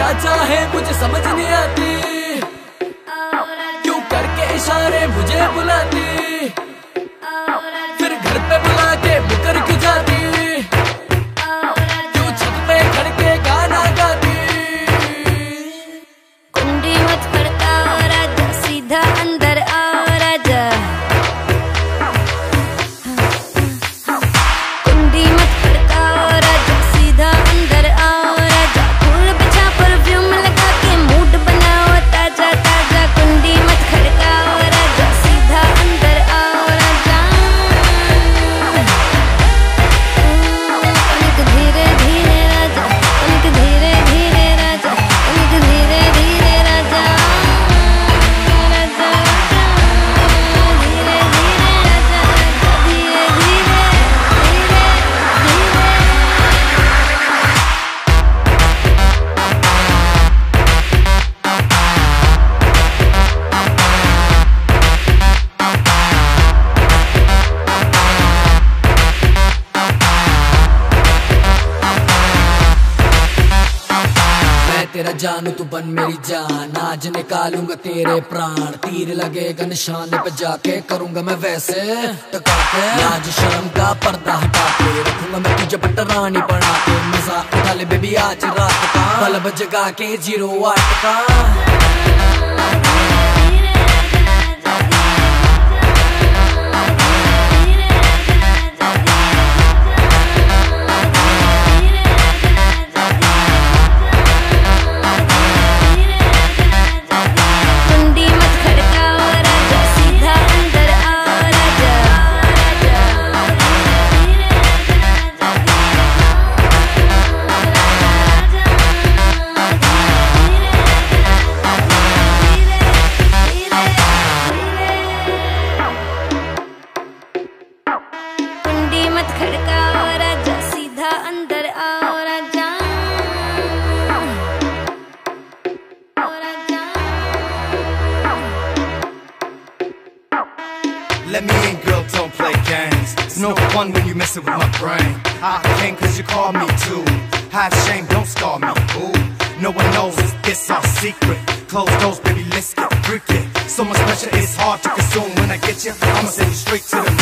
है मुझे समझ नहीं आती। क्यों करके इशारे मुझे बुलाती। फिर घर पे बुला के तेरा जानू तू बन मेरी जान। आज निकालूँगा तेरे प्राण। तीर लगेगा निशान पे जाके करूँगा मैं वैसे टका आज शर्म का पर्दा हटा के रखूँगा मैं तुझे पटरानी बना के मज़ा उठा ले बेबी आज रात का। बल्ब जगा के ज़ीरो आठ का। कुंडी मत खड़काओ राजा सीधा अंदर आओ राजा आओ राजा Let me in, girl, don't play games. It's no fun when you messing with my brain. I came cause you called me to. Have shame, don't scar me. Ooh, No one knows, it's our secret. Close those, baby, let's get freaky. So much pressure, it's hard to consume. When I get you, I'ma send you straight to the moon.